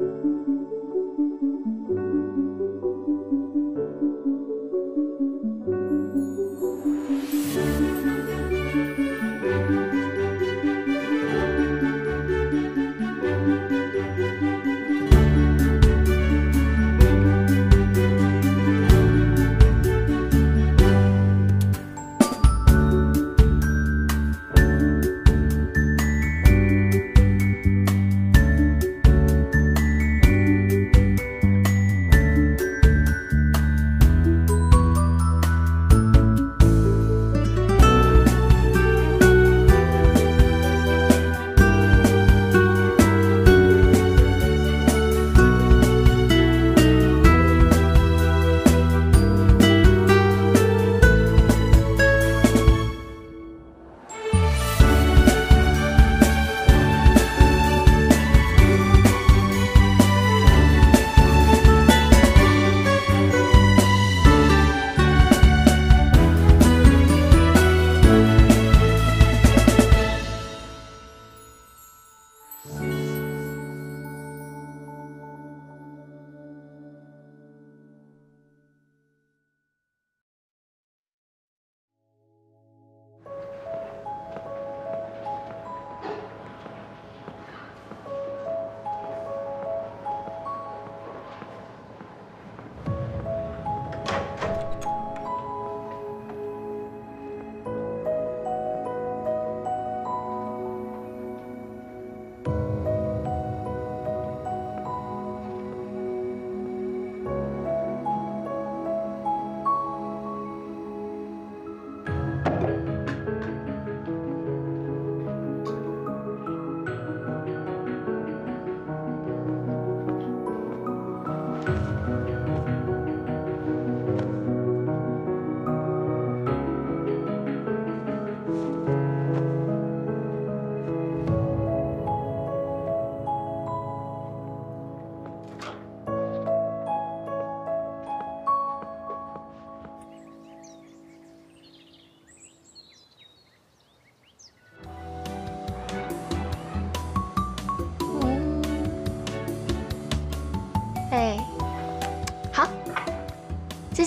哎，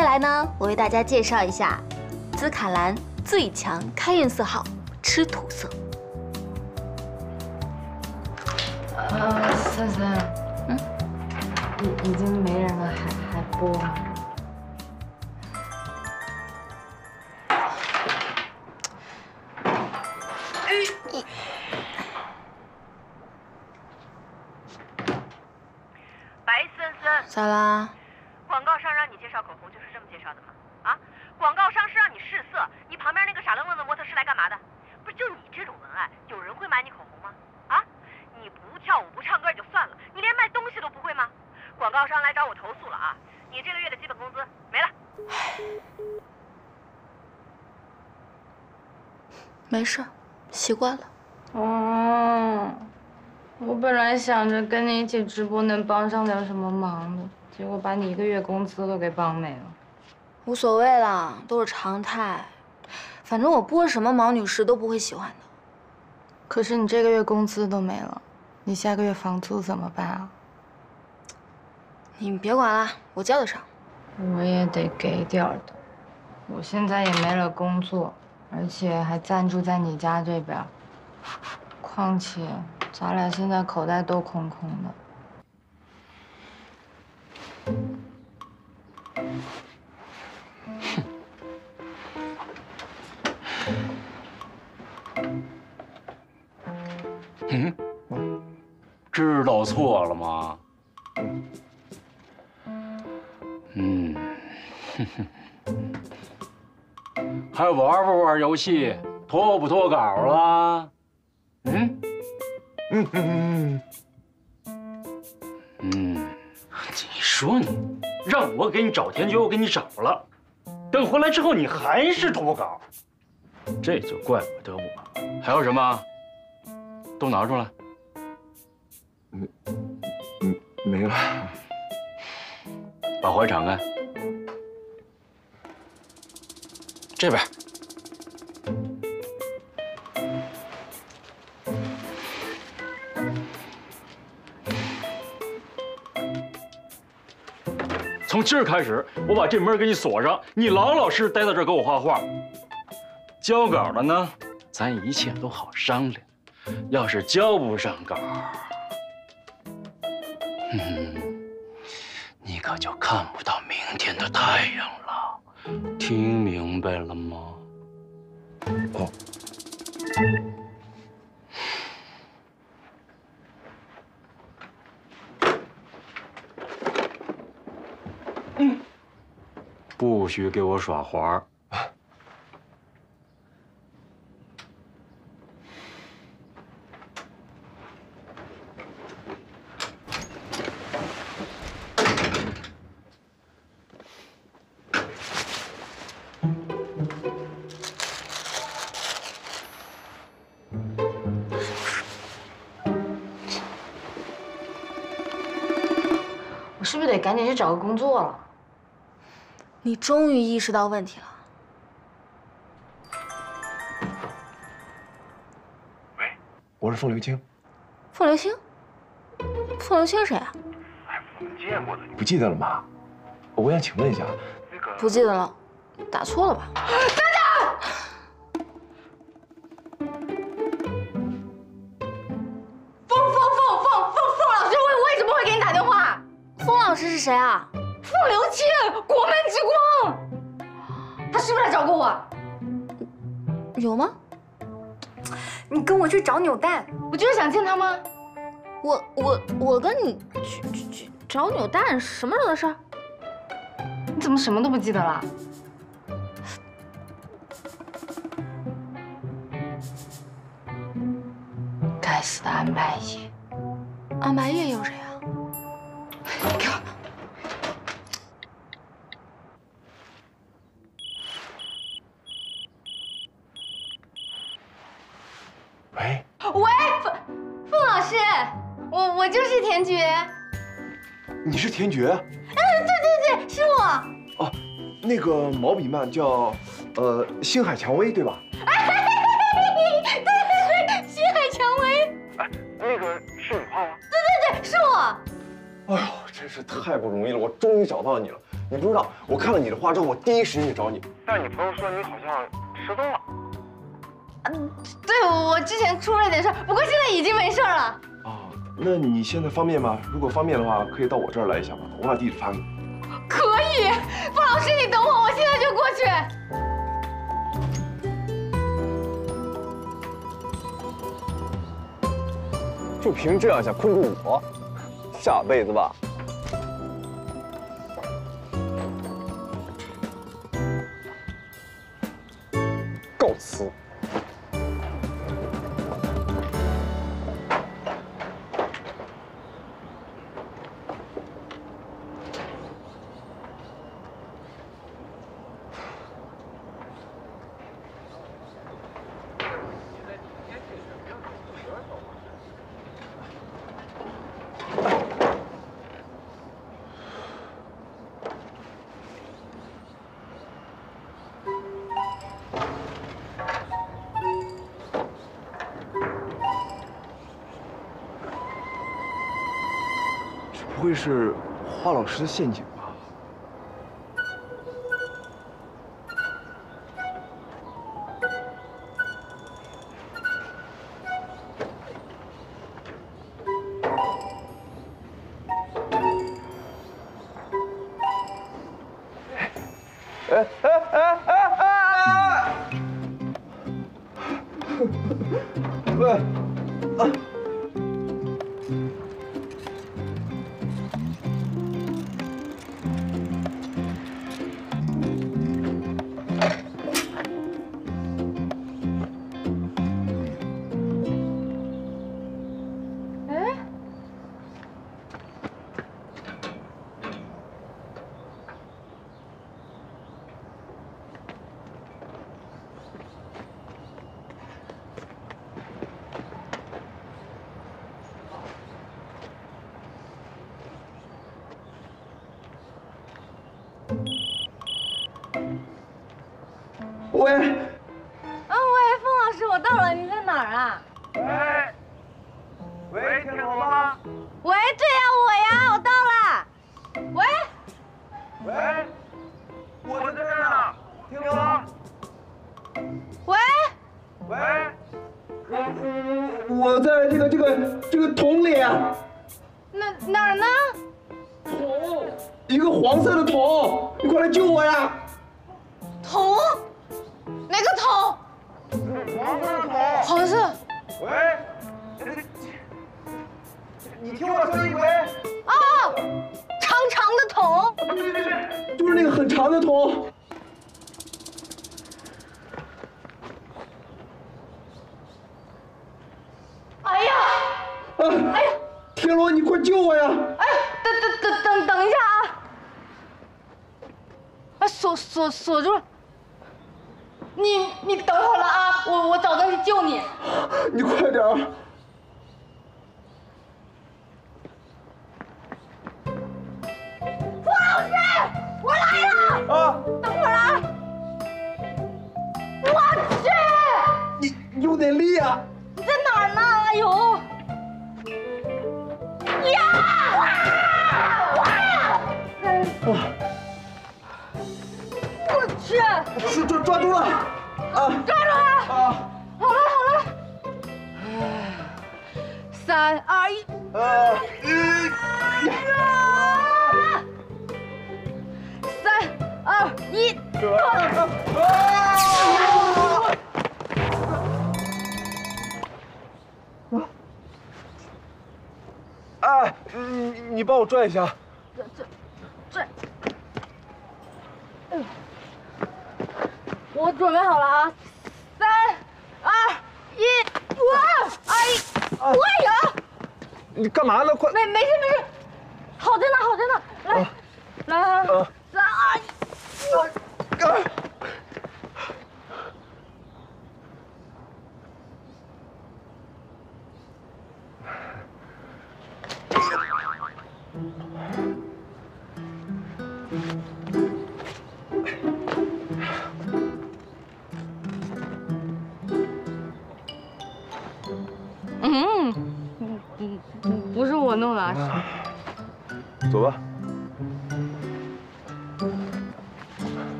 下来呢，我为大家介绍一下紫卡蓝最强开运色号吃土色。呃，森森，嗯，已已经没人了，还还播吗？习惯了。哦，我本来想着跟你一起直播能帮上点什么忙的，结果把你一个月工资都给帮没了。无所谓啦，都是常态。反正我播什么毛女士都不会喜欢的。可是你这个月工资都没了，你下个月房租怎么办啊？你别管了，我交得上。我也得给点儿的，我现在也没了工作，而且还暂住在你家这边。况且咱俩现在口袋都空空的。嗯，知道错了吗？嗯，哼哼还玩不玩游戏？脱不脱稿了？嗯？嗯嗯嗯，你说你让我给你找田角，我给你找了，等回来之后你还是脱稿，这就怪不得我。还有什么？都拿出来。没，嗯，没了。把怀敞开。这边。从今儿开始，我把这门给你锁上，你老老实实待在这儿给我画画。交稿了呢，咱一切都好商量。要是交不上稿，嗯，你可就看不到明天的太阳了。听明白了吗？哦。不许给我耍滑作了？你终于意识到问题了。喂，我是凤流清。凤流清？凤流清谁啊？哎，我们见过的，你不记得了吗？我想请问一下，那个不记得了，打错了吧？凤凤凤凤凤凤老师，为为什么会给你打电话？风老师是谁啊？凤流清，国门之光，他是不是来找过我？有吗？你跟我去找扭蛋，不就是想见他吗？我我我跟你去去去找扭蛋，什么时候的事儿？你怎么什么都不记得了？该死的安白夜！安白夜有谁啊？给我！你是田珏？对对对，是我。哦，那个毛笔漫叫，呃，星海蔷薇对吧？对 对对，星海蔷薇。哎，那个是你画吗？对对对，是我。哎呦，真是太不容易了，我终于找到你了。你不知道，我看了你的画之后，我第一时间就找你。但你朋友说你好像失踪了。嗯，对，我之前出了点事儿，不过现在已经没事了。哦，那你现在方便吗？如果方便的话，可以到我这儿来一下吗？我把地址发给你。可以，傅老师，你等我，我现在就过去。就凭这样想困住我，下辈子吧。告辞。是华老师的陷阱吧？我在这个这个这个桶里，那哪儿呢？桶，一个黄色的桶，你快来救我呀！桶？哪个桶？黄色的桶。黄色。喂，你听我说一回。哦，长长的桶。对对对，就是那个很长的桶。哎呀！哎呀！天罗，你快救我呀！哎，等等等等等一下啊！哎，锁锁锁住了。你你等会儿了啊，我我找东西救你。你快点儿！傅老师，我来了。啊！等会儿啊！我去！你用点力啊！你在哪儿呢？哎呦！呀！哇！哇我去！抓抓抓住了！啊！抓住了！啊！好了好了。三二一！呃，啊！三二一！哎，你你帮我拽一下。这，嗯，我准备好了啊！三二一！哇！哎，哎呀！你干嘛呢？快！没没事没事，好着呢好着呢，来来来三二一！啊！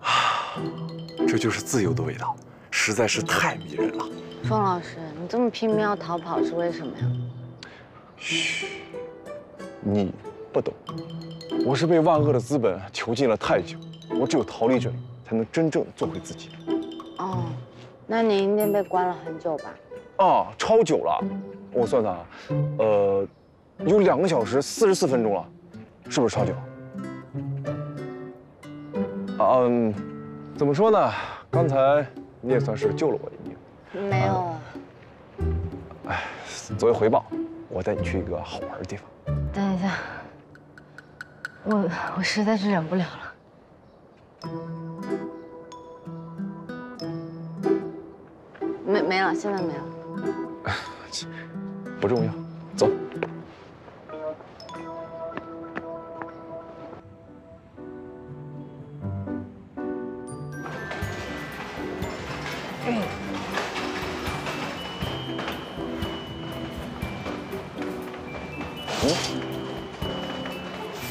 这就是自由的味道，实在是太迷人了。风老师，你这么拼命要逃跑是为什么呀？嘘，你不懂，我是被万恶的资本囚禁了太久，我只有逃离这里，才能真正做回自己。哦，那你一定被关了很久吧？啊，超久了，我算算啊，呃，有两个小时四十四分钟了，是不是超久？啊嗯，怎么说呢？刚才你也算是救了我一命。没有啊，哎，作为回报，我带你去一个好玩的地方。等一下，我我实在是忍不了了。没没了，现在没了。不重要，走。嗯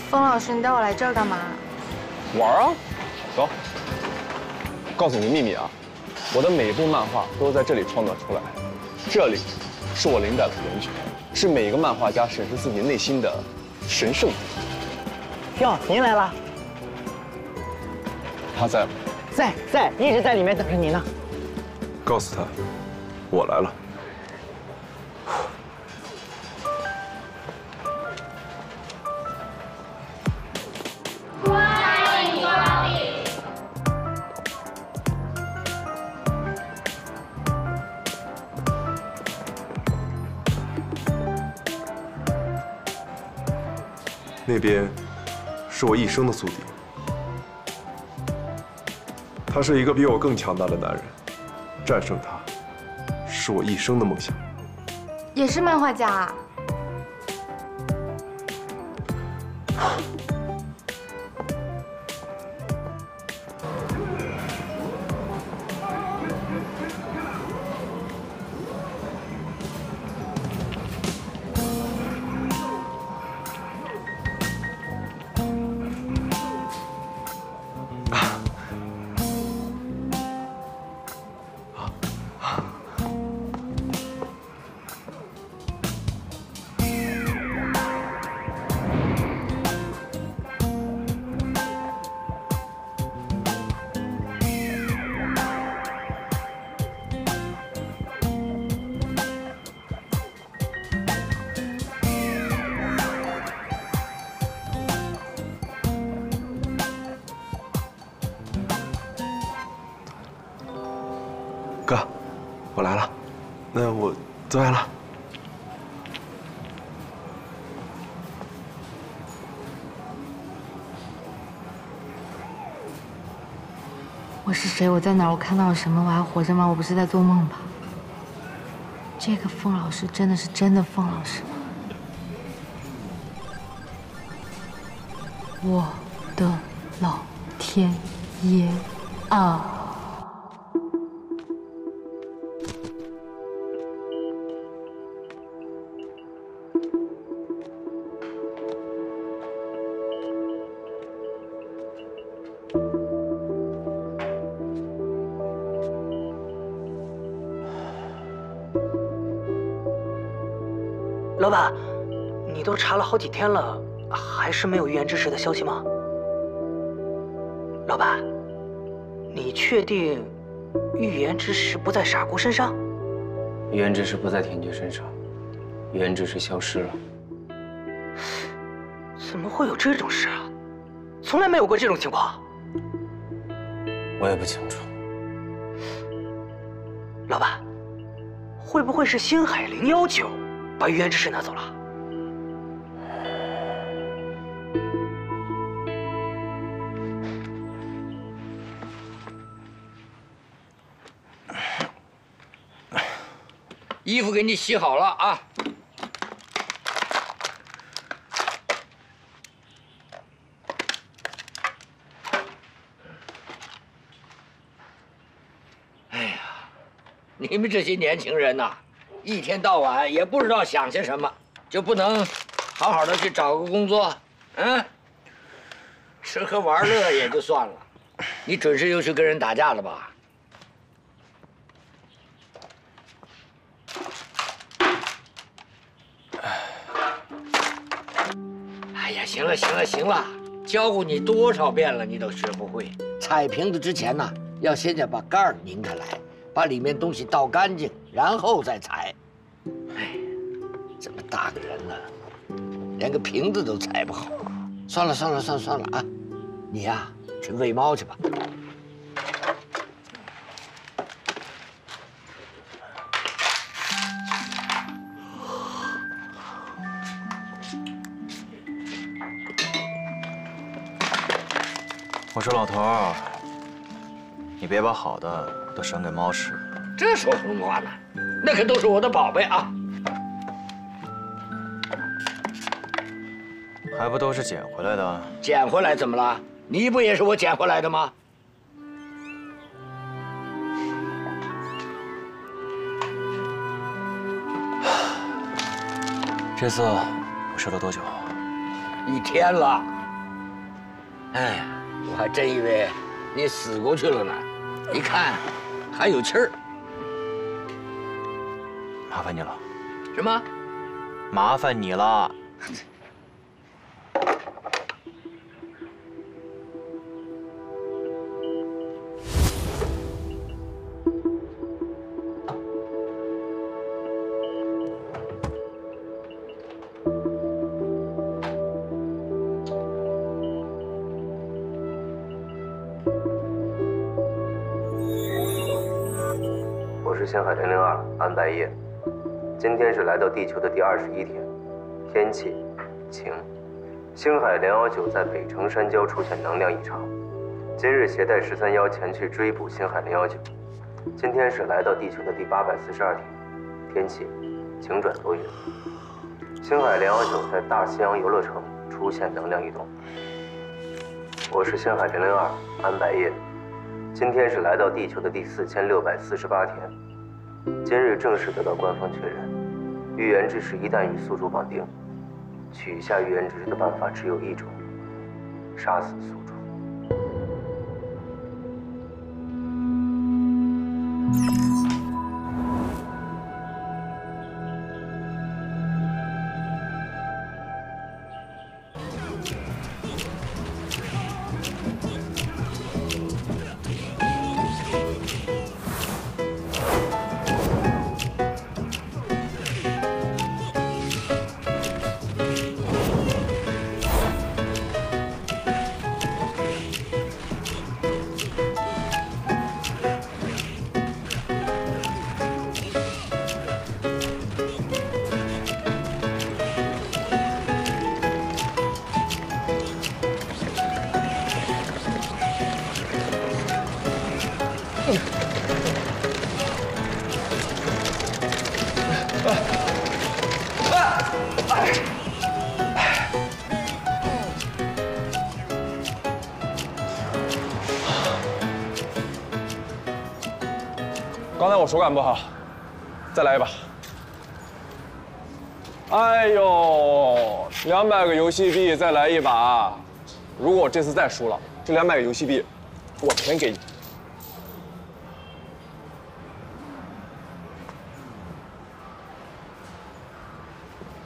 风老师，你带我来这儿干嘛？玩啊，走。告诉你个秘密啊，我的每一部漫画都是在这里创作出来。这里是我灵感的源泉，是每一个漫画家审视自己内心的神圣之地。哟，您来了，他在吗？在在，一直在里面等着您呢。告诉他，我来了。边是我一生的宿敌。他是一个比我更强大的男人，战胜他是我一生的梦想。也是漫画家啊？对了。我是谁？我在哪儿？我看到了什么？我还活着吗？我不是在做梦吧？这个凤老师真的是真的凤老师吗？我的老天爷啊！老板，你都查了好几天了，还是没有预言之石的消息吗？老板，你确定预言之石不在傻姑身上？预言之石不在田姐身上，预言之石消失了。怎么会有这种事啊？从来没有过这种情况。我也不清楚。老板，会不会是星海零幺九？把预言之石拿走了。衣服给你洗好了啊！哎呀，你们这些年轻人呐！一天到晚也不知道想些什么，就不能好好的去找个工作？嗯，吃喝玩乐也就算了，你准是又去跟人打架了吧？哎呀，行了行了行了，教过你多少遍了，你都学不会。踩瓶子之前呢，要先得把盖拧开来。把里面东西倒干净，然后再踩。哎，这么大个人了，连个瓶子都踩不好。算了算了算了算了啊！你呀，去喂猫去吧。我说老头，你别把好的。都省给猫吃，这说什么话呢？那可都是我的宝贝啊！还不都是捡回来的？捡回来怎么了？你不也是我捡回来的吗？这次我睡了多久？一天了。哎，我还真以为你死过去了呢。一看。还有气儿，麻烦你了。什么？麻烦你了。来到地球的第二十一天，天气晴。星海零幺九在北城山郊出现能量异常，今日携带十三幺前去追捕星海零幺九。今天是来到地球的第八百四十二天，天气晴转多云。星海零幺九在大西洋游乐城出现能量异动。我是星海零零二安白夜，今天是来到地球的第四千六百四十八天。今日正式得到官方确认，预言之石一旦与宿主绑定，取下预言之石的办法只有一种：杀死宿主。我手感不好，再来一把。哎呦，两百个游戏币，再来一把。如果我这次再输了，这两百个游戏币，我全给你。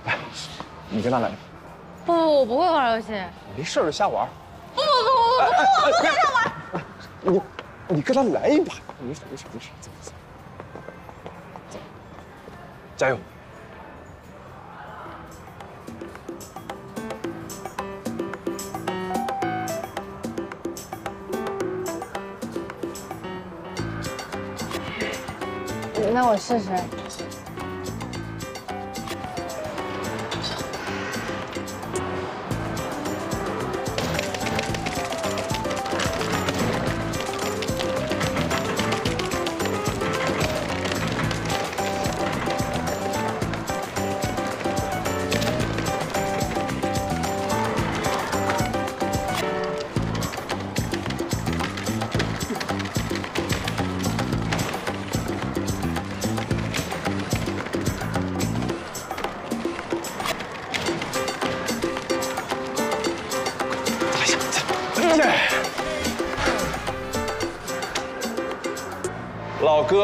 来，你跟他来。不不，我不会玩游戏。没事就瞎玩。不不不不不不，我不跟他玩。你，你跟他来一把，没事没事没事，走走走，加油！那我试试。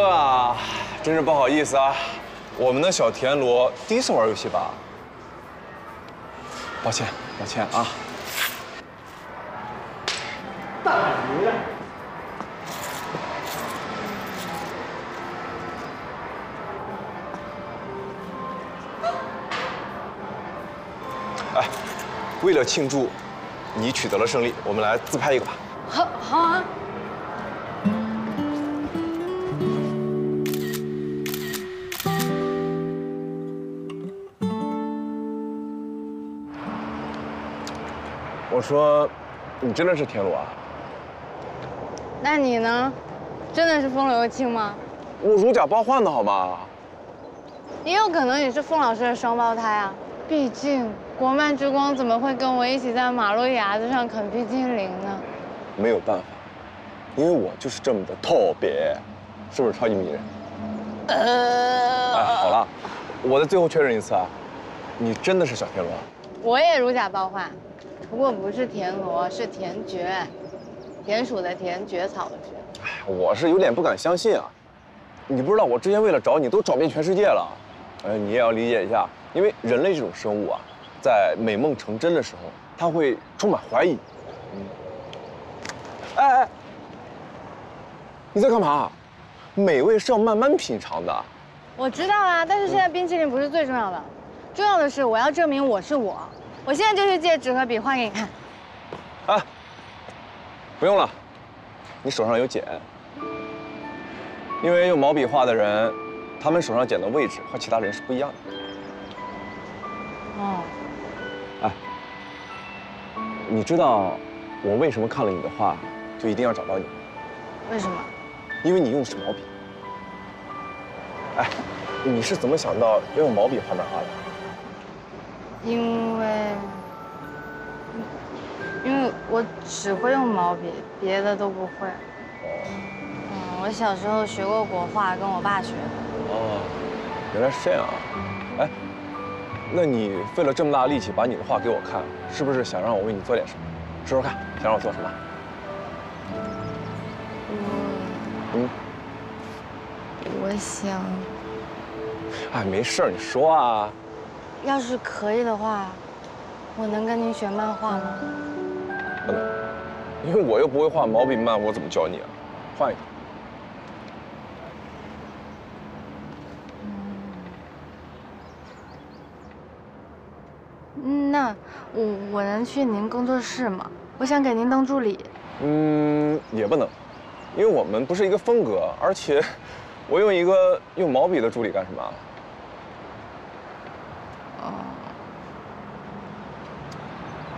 哥啊，真是不好意思啊，我们的小田螺第一次玩游戏吧？抱歉，抱歉啊。大鱼了。哎，为了庆祝你取得了胜利，我们来自拍一个吧。好，好啊。说，你真的是田螺啊？那你呢？真的是风流庆吗？我如假包换的好吗？也有可能你是凤老师的双胞胎啊。毕竟国漫之光怎么会跟我一起在马路牙子上啃冰激凌呢？没有办法，因为我就是这么的特别，是不是超级迷人？呃。哎，好了，我再最后确认一次啊，你真的是小田螺？我也如假包换，不过不是田螺，是田蕨，田鼠的田，蕨草的蕨。哎，我是有点不敢相信啊！你不知道我之前为了找你都找遍全世界了，呃，你也要理解一下，因为人类这种生物啊，在美梦成真的时候，他会充满怀疑。嗯。哎哎，你在干嘛？美味是要慢慢品尝的。我知道啊，但是现在冰淇淋不是最重要的，重要的是我要证明我是我。我现在就去借纸和笔画给你看。哎，不用了，你手上有茧。因为用毛笔画的人，他们手上茧的位置和其他人是不一样的。哦。哎，你知道我为什么看了你的画就一定要找到你吗？为什么？因为你用的是毛笔。哎，你是怎么想到要用毛笔画漫画的？因为，因为我只会用毛笔，别的都不会。嗯，我小时候学过国画，跟我爸学的。哦，原来是这样啊！哎，那你费了这么大力气把你的画给我看，是不是想让我为你做点什么？说说看，想让我做什么？我，嗯，我想，哎，没事你说啊。要是可以的话，我能跟您学漫画吗？不能，因为我又不会画毛笔漫，我怎么教你啊？换一个。嗯，那我我能去您工作室吗？我想给您当助理。嗯，也不能，因为我们不是一个风格，而且我用一个用毛笔的助理干什么？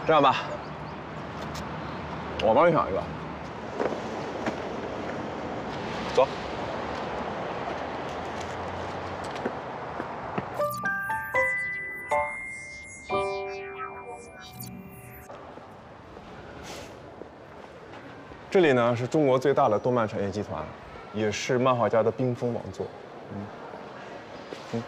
这样吧，我帮你想一个。走。这里呢是中国最大的动漫产业集团，也是漫画家的冰封王座。嗯，嗯。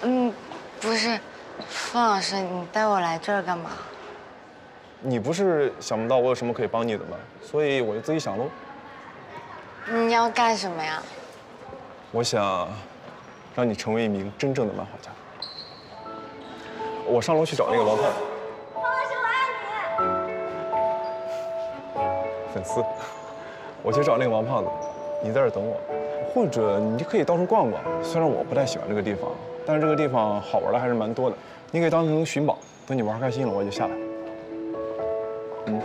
嗯，不是，方老师，你带我来这儿干嘛？你不是想不到我有什么可以帮你的吗？所以我就自己想喽。你要干什么呀？我想让你成为一名真正的漫画家。我上楼去找那个王胖子。方老师，我爱你。粉丝，我去找那个王胖子，你在这等我，或者你可以到处逛逛。虽然我不太喜欢这个地方，但是这个地方好玩的还是蛮多的。你可以当成寻宝，等你玩开心了，我就下来。嗯。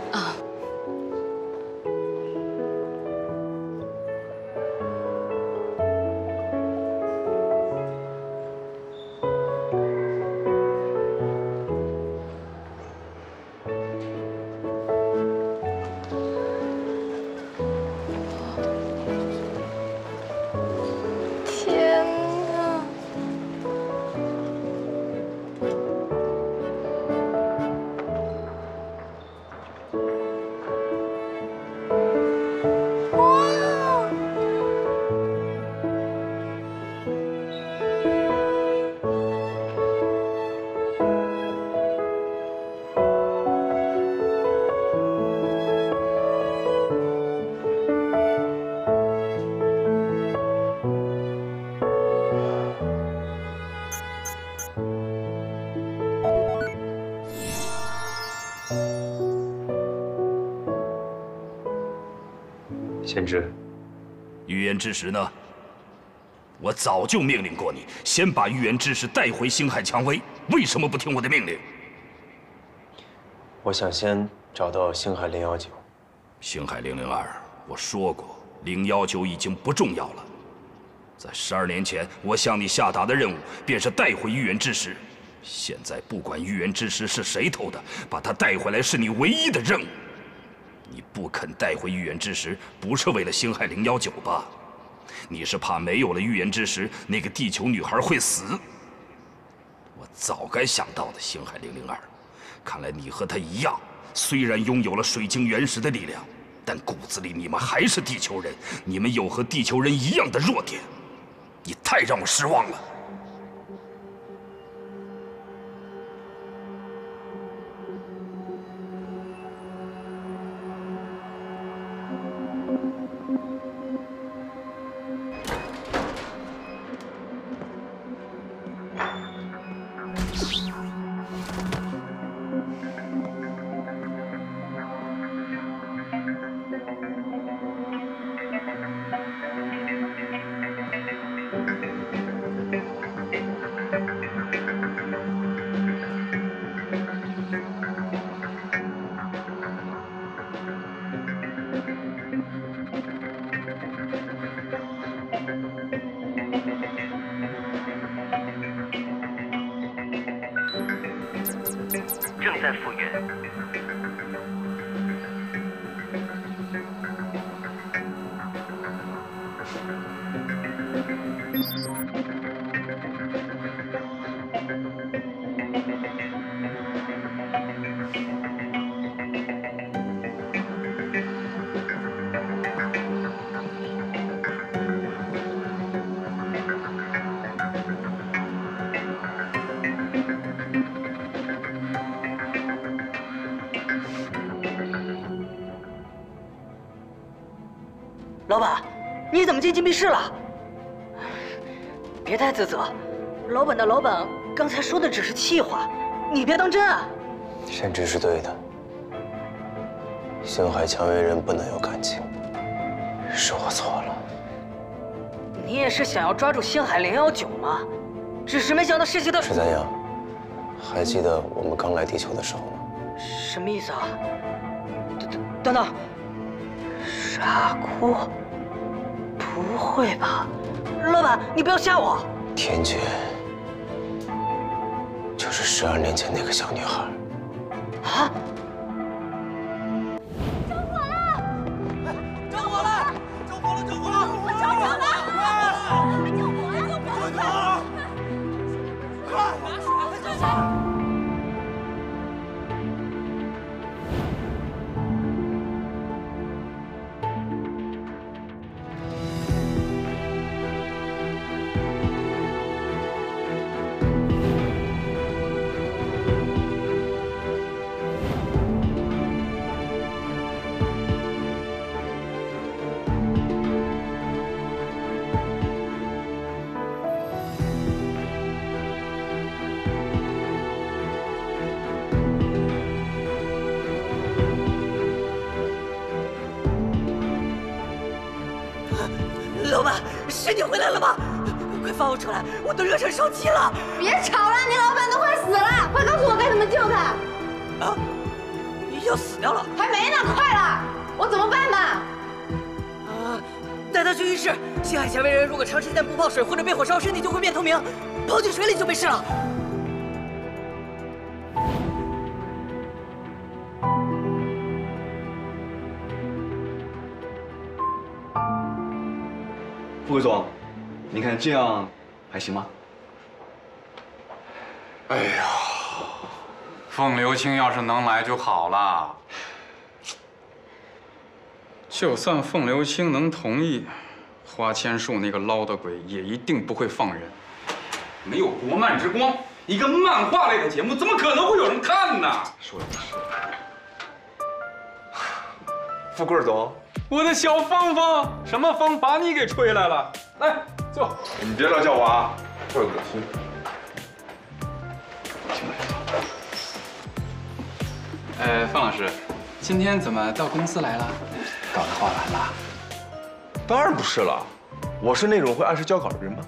贤之，预言之石呢？我早就命令过你，先把预言之石带回星海蔷薇，为什么不听我的命令？我想先找到星海零幺九。星海零零二，我说过，零幺九已经不重要了。在十二年前，我向你下达的任务便是带回预言之石。现在，不管预言之石是谁偷的，把它带回来是你唯一的任务。不肯带回预言之石，不是为了星海零幺九吧？你是怕没有了预言之石，那个地球女孩会死？我早该想到的，星海零零二。看来你和他一样，虽然拥有了水晶原石的力量，但骨子里你们还是地球人。你们有和地球人一样的弱点，你太让我失望了。进禁闭室了？别太自责，老板的老板刚才说的只是气话，你别当真啊。甚至是对的，星海蔷薇人不能有感情，是我错了。你也是想要抓住星海零幺九吗？只是没想到事情的是怎样？还记得我们刚来地球的时候吗？什么意思啊？等等等等，傻姑。不会吧，老板，你不要吓我！天君就是十二年前那个小女孩。啊！了吗？快放我出来，我都热成烧鸡了！别吵了，你老板都快死了，快告诉我该怎么救他！啊，要死掉了？还没呢，快了，我怎么办嘛？啊，带他去浴室。星海蔷薇人如果长时间不泡水或者被火烧，身体就会变透明，泡进水里就没事了。副魏总，您看这样还行吗？哎呀，凤流清要是能来就好了。就算凤流清能同意，花千树那个捞的鬼也一定不会放人。没有国漫之光，一个漫画类的节目怎么可能会有人看呢？说的是。富贵总，我的小芳芳，什么风把你给吹来了？来坐。你别老叫我啊，怪恶心。呃，范老师，今天怎么到公司来了？搞得画完了？当然不是了，我是那种会按时交稿的人吗？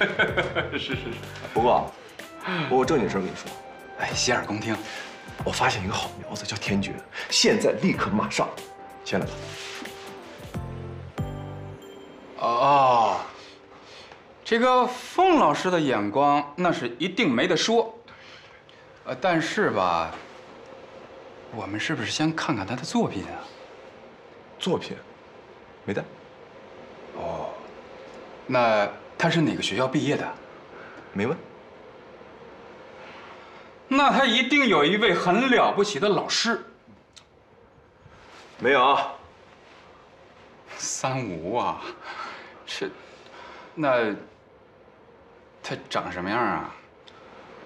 是是是。不过，我有正经事跟你说。哎，洗耳恭听。我发现一个好苗子，叫天爵，现在立刻马上，先来吧。哦，这个凤老师的眼光那是一定没得说。呃，但是吧，我们是不是先看看他的作品啊？作品，没带。哦，那他是哪个学校毕业的？没问。那他一定有一位很了不起的老师。没有。三无啊，这，那他长什么样啊？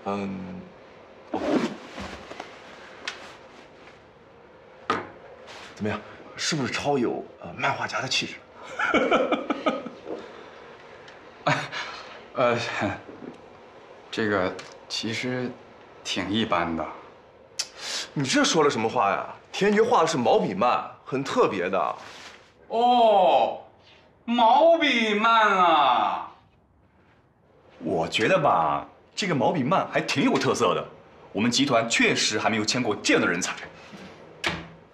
嗯，怎么样？是不是超有呃漫画家的气质？呃，这个其实挺一般的。你这说了什么话呀？田爵画的是毛笔漫，很特别的。哦，毛笔漫啊！我觉得吧，这个毛笔漫还挺有特色的。我们集团确实还没有签过这样的人才。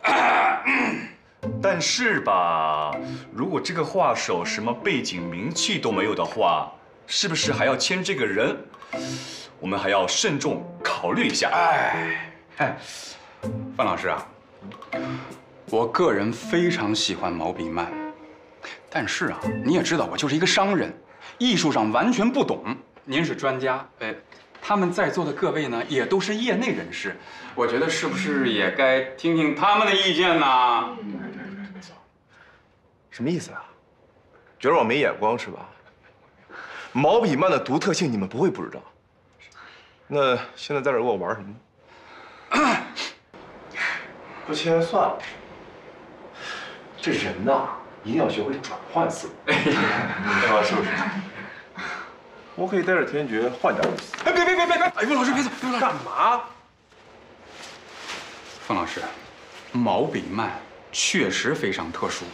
但是吧，如果这个画手什么背景名气都没有的话，是不是还要签这个人？我们还要慎重考虑一下。哎，哎，范老师啊，我个人非常喜欢毛笔漫，但是啊，你也知道我就是一个商人，艺术上完全不懂。您是专家，哎，他们在座的各位呢，也都是业内人士，我觉得是不是也该听听他们的意见呢？什么意思啊？觉得我没眼光是吧？毛笔漫的独特性你们不会不知道。那现在在这跟我玩什么？不签算了。这人呐，一定要学会转换思维，明白吗？是不是？我可以带着天爵换点东西。哎，别别别别别！哎，魏老师别走，别走干嘛？方老师，毛笔漫确实非常特殊。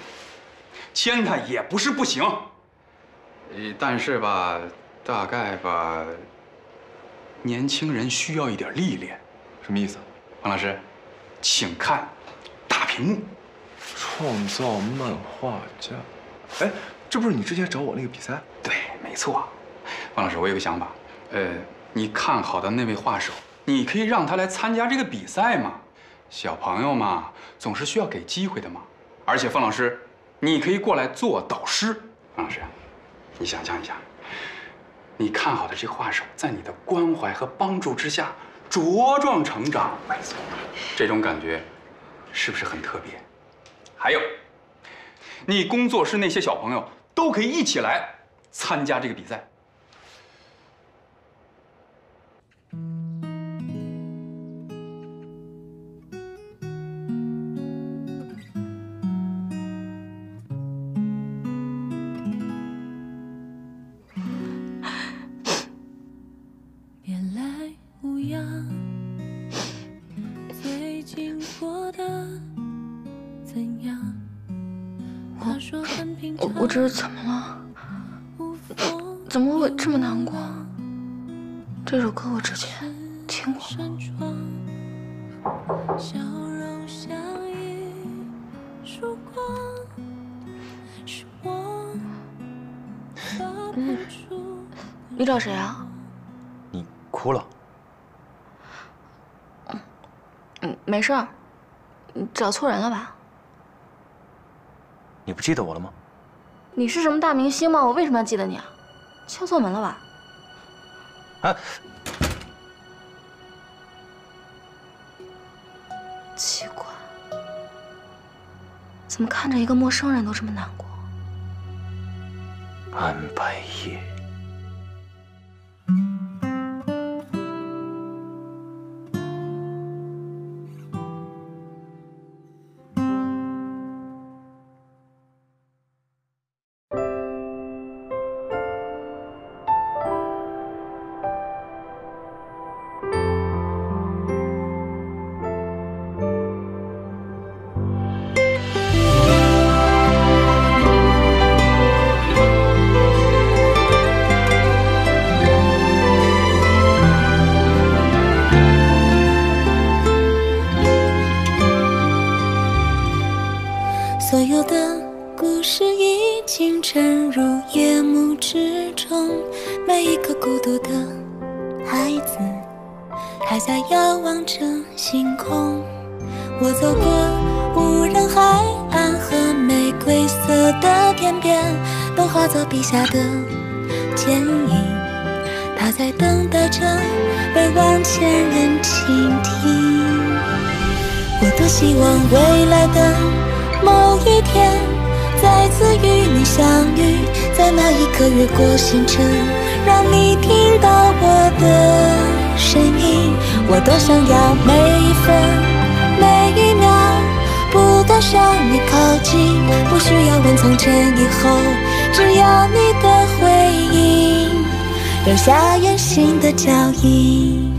签他也不是不行，呃，但是吧，大概吧，年轻人需要一点历练。什么意思？王老师，请看大屏幕。创造漫画家，哎，这不是你之前找我那个比赛？对，没错。王老师，我有个想法，呃，你看好的那位画手，你可以让他来参加这个比赛嘛。小朋友嘛，总是需要给机会的嘛。而且方老师，你可以过来做导师。方老师，你想象一下，你看好的这个画手，在你的关怀和帮助之下茁壮成长，这种感觉是不是很特别？还有，你工作室那些小朋友都可以一起来参加这个比赛。他说很平常。我这是怎么了？怎么会这么难过？这首歌我之前听过。笑容像一束光，是我发不出。你找谁啊？你哭了？嗯，没事儿。你找错人了吧？你不记得我了吗？你是什么大明星吗？我为什么要记得你啊？敲错门了吧？哎，奇怪，怎么看着一个陌生人都这么难过？安白夜。那一刻越过星辰，让你听到我的声音。我多想要每一分每一秒，不断向你靠近，不需要问从前以后，只要你的回应，留下远行的脚印。